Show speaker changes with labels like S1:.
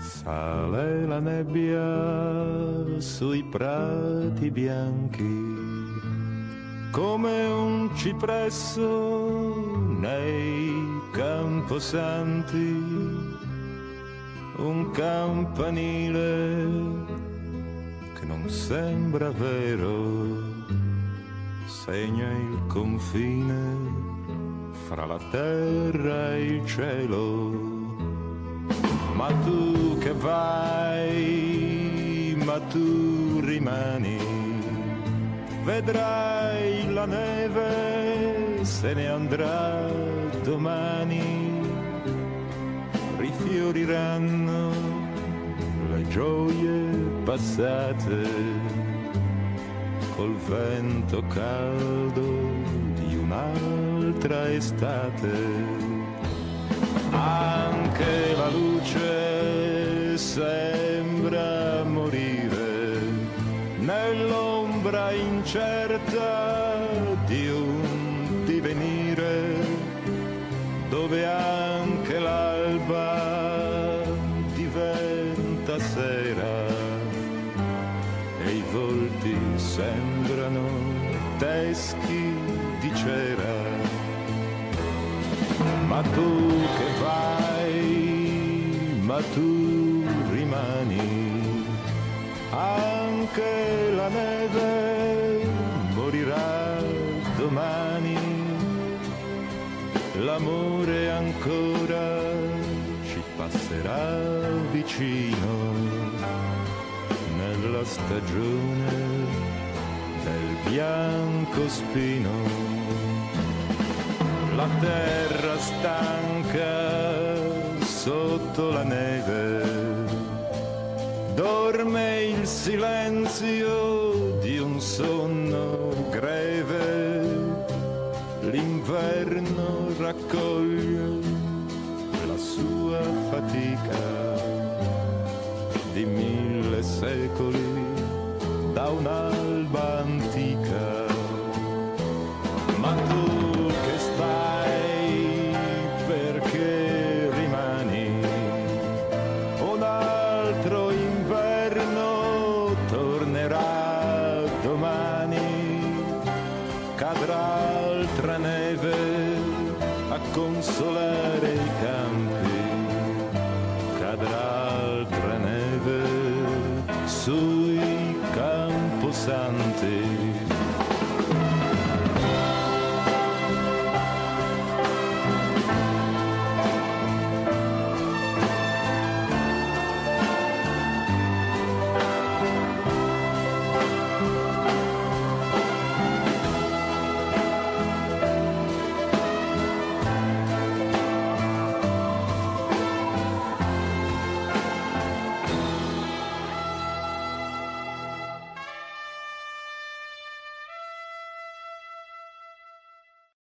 S1: Sale la nebbia sui prati bianchi, come un cipresso nei camposanti, un campanile che non sembra vero, segna il confine fra la terra e il cielo ma tu che vai, ma tu rimani, vedrai la neve se ne andrà domani, rifioriranno le gioie passate col vento caldo di un'altra estate anche la luce sembra morire nell'ombra incerta di un divenire dove anche l'alba diventa sera e i volti sembrano teschi di cera ma tu che vai, ma tu rimani, anche la neve morirà domani, l'amore ancora ci passerà vicino nella stagione del bianco spino la terra stanca sotto la neve, dorme il silenzio di un sonno greve, l'inverno raccoglie la sua fatica di mille secoli cadrà altra neve a consolare i campi, cadrà altra neve sui camposanti.